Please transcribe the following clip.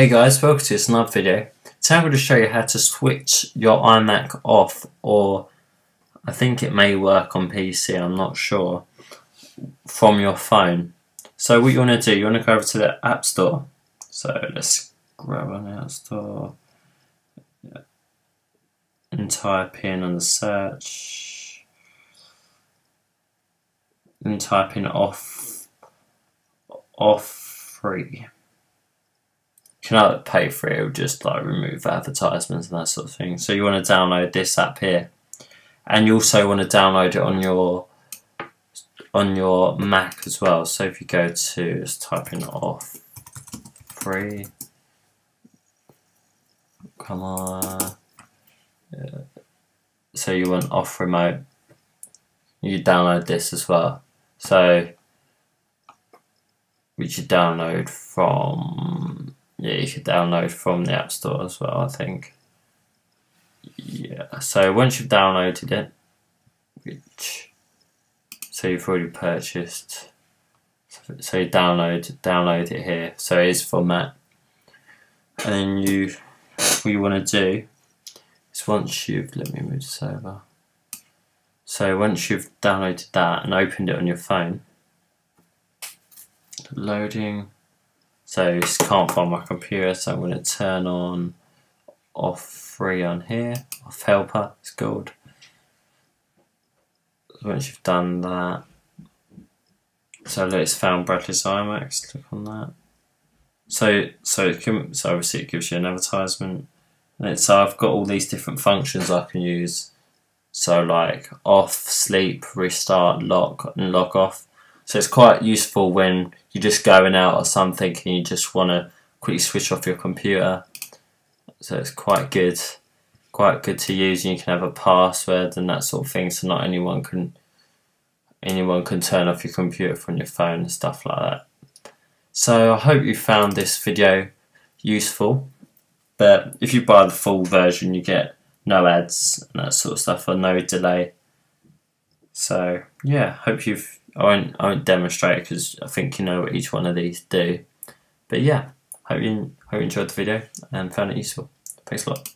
Hey guys, welcome to this another video. Today I'm going to show you how to switch your iMac off or I think it may work on PC, I'm not sure, from your phone. So what you want to do, you want to go over to the App Store. So let's grab the App Store and type in on the search and type in off off free can either pay for it or just like remove advertisements and that sort of thing. So you want to download this app here, and you also want to download it on your on your Mac as well. So if you go to just type in off free, come on. Yeah. So you want off remote. You download this as well. So which you download from yeah, you could download from the App Store as well, I think. Yeah, so once you've downloaded it, which, so you've already purchased, so you download, download it here, so it is for Mac. And then you, what you want to do is once you've, let me move this over. So once you've downloaded that and opened it on your phone, loading, so just can't find my computer, so I'm going to turn on off free on here, off helper, it's called. Once you've done that, so let's found Bradley's iMacs, click on that. So so it can, so obviously it gives you an advertisement. And so I've got all these different functions I can use. So like off, sleep, restart, lock, and log off. So it's quite useful when you're just going out or something and you just want to quickly switch off your computer. So it's quite good, quite good to use. You can have a password and that sort of thing, so not anyone can anyone can turn off your computer from your phone and stuff like that. So I hope you found this video useful. But if you buy the full version, you get no ads and that sort of stuff or no delay. So yeah, hope you've I won't I won't demonstrate because I think you know what each one of these do. But yeah, hope you hope you enjoyed the video and found it useful. Thanks a lot.